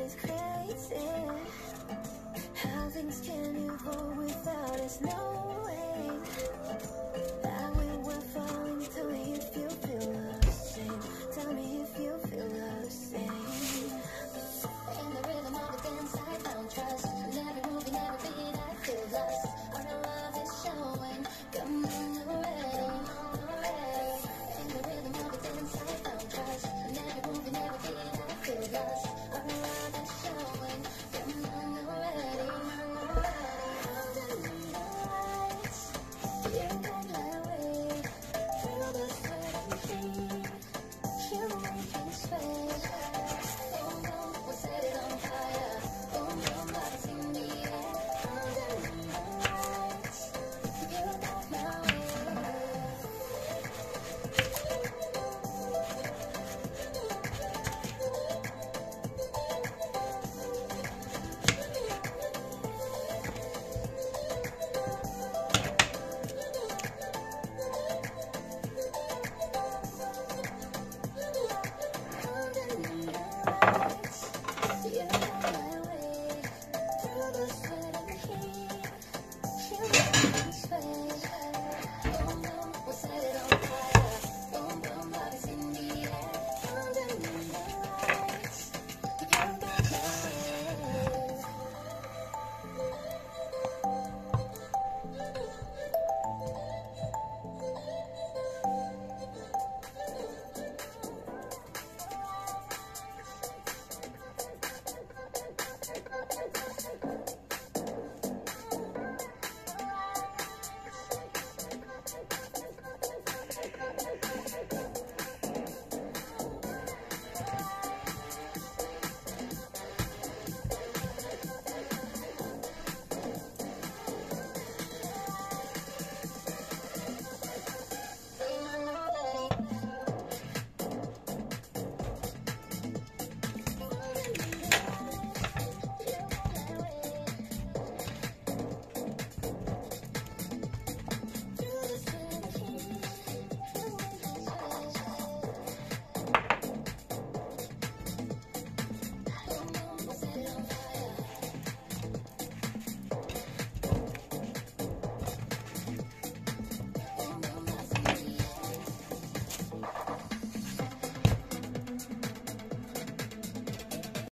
is crazy. How things can